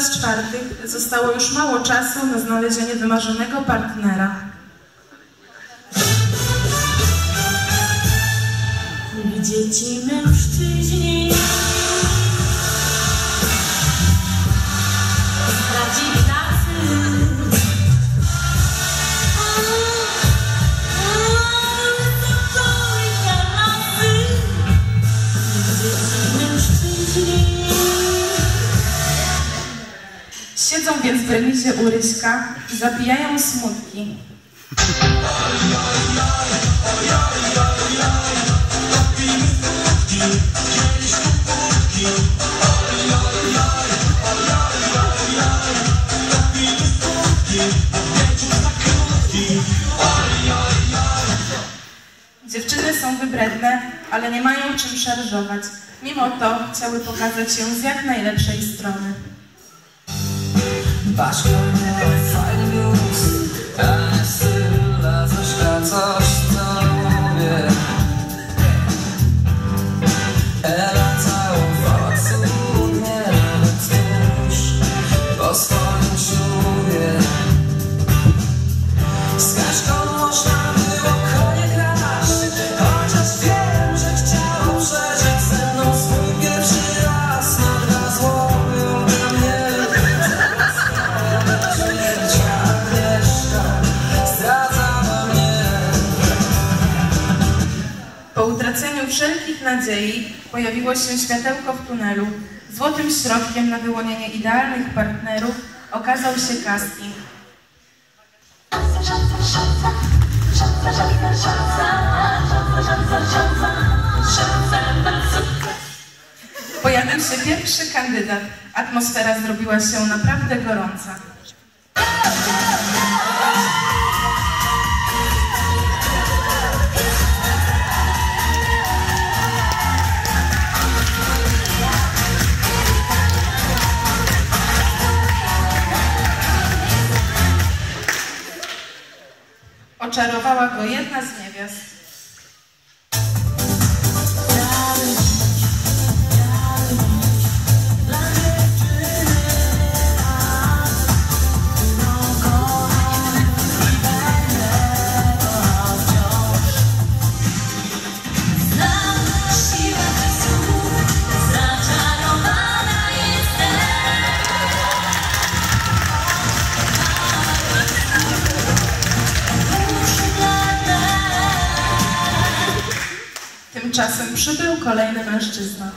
czwartych zostało już mało czasu na znalezienie wymarzonego partnera. Więc w remizie u zabijają smutki. Dziewczyny są wybredne, ale nie mają czym szarżować. Mimo to chciały pokazać się z jak najlepszej strony. Vasco. Po utraceniu wszelkich nadziei pojawiło się światełko w tunelu. Złotym środkiem na wyłonienie idealnych partnerów okazał się casting. Pojawił się pierwszy kandydat. Atmosfera zrobiła się naprawdę gorąca. Oczarowała go jedna z niewiast. Przybył kolejny mężczyzna.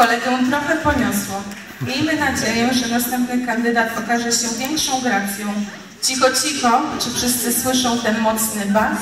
Kolegę trochę poniosło. Miejmy nadzieję, że następny kandydat okaże się większą gracją. Cicho, cicho, czy wszyscy słyszą ten mocny bas?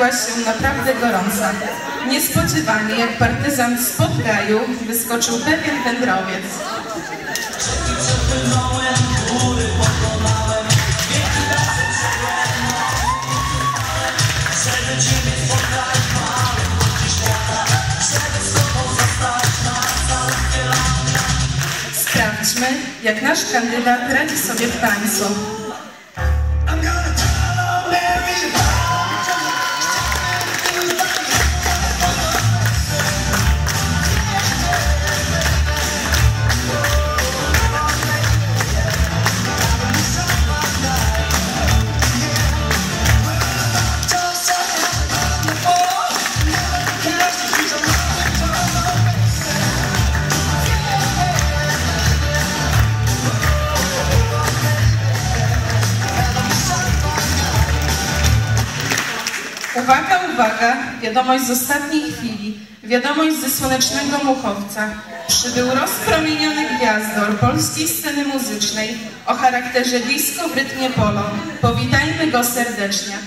zrobiła się naprawdę gorąca. Niespodziewanie, jak partyzant z podgaju, wyskoczył pewien wędrowiec. Sprawdźmy, jak nasz kandydat radzi sobie w tańcu. Uwaga, uwaga, wiadomość z ostatniej chwili, wiadomość ze słonecznego Muchowca. Przybył rozpromieniony gwiazdor polskiej sceny muzycznej o charakterze disco w rytmie polo. Powitajmy go serdecznie.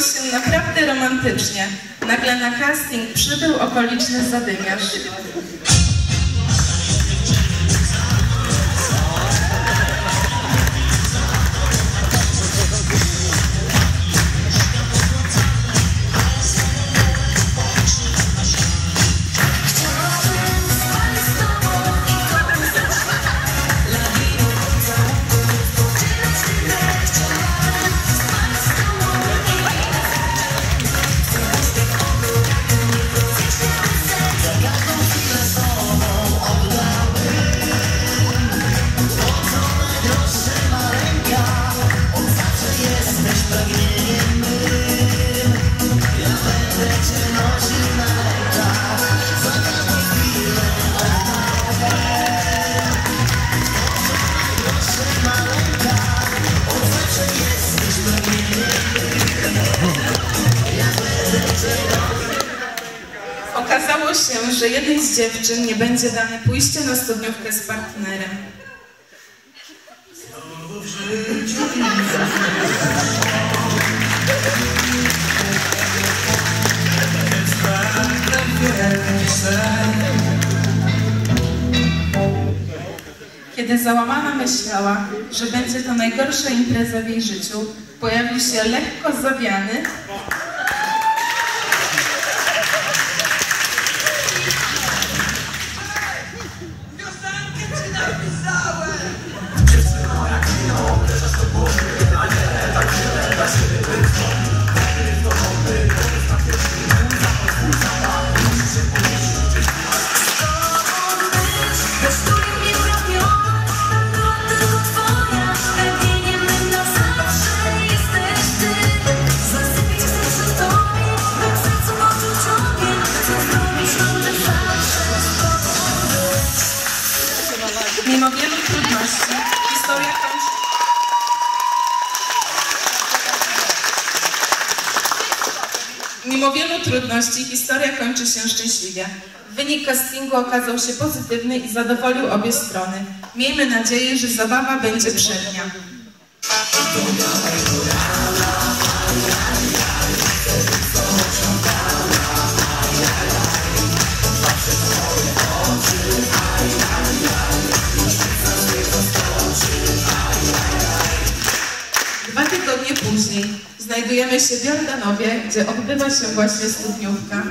Zrobiło się naprawdę romantycznie. Nagle na casting przybył okoliczny zadymiarz. Okazało się, że jednej z dziewczyn nie będzie dane pójście na studniówkę z partnerem. Kiedy załamana myślała, że będzie to najgorsza impreza w jej życiu, pojawił się lekko zawiany, Christian that you deserve. Trudności, historia kończy się szczęśliwie. Wynik castingu okazał się pozytywny i zadowolił obie strony. Miejmy nadzieję, że zabawa będzie przednia. Dwa tygodnie później znajdujemy się w Jordanowie, gdzie odbywa się właśnie studniówka.